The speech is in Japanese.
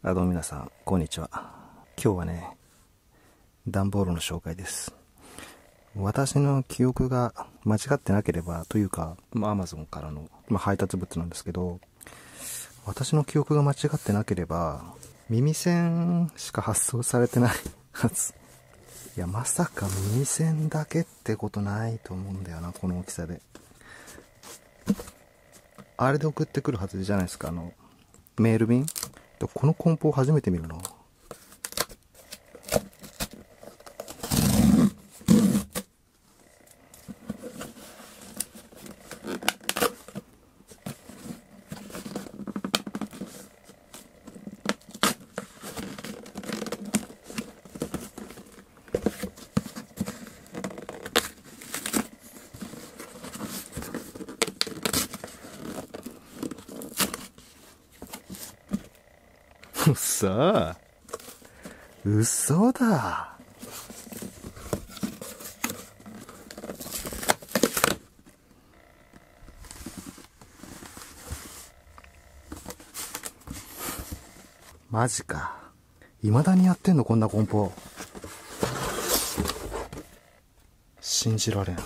あどうも皆さん、こんにちは。今日はね、段ボールの紹介です。私の記憶が間違ってなければ、というか、まあ、Amazon からの、まあ、配達物なんですけど、私の記憶が間違ってなければ、耳栓しか発送されてない はず。いや、まさか耳栓だけってことないと思うんだよな、この大きさで。あれで送ってくるはずじゃないですか、あの、メール便この梱包初めて見るな。嘘。嘘だ。マジか。未だにやってんのこんな梱包。信じられん。